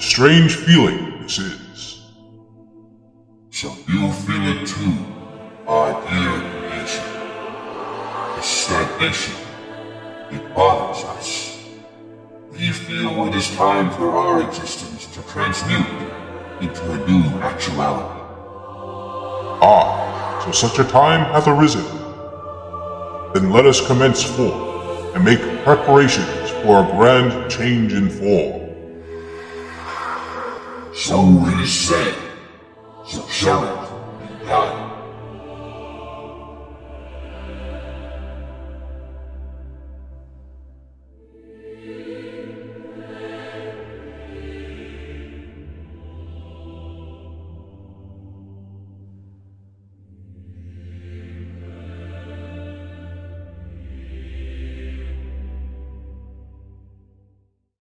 Strange feeling this is. So you feel it too, my dear creation. The stagnation, it bothers us. We feel it is time for our existence to transmute into a new actuality. Ah, so such a time hath arisen. Then let us commence forth and make preparations for a grand change in form. So it is said, so shall it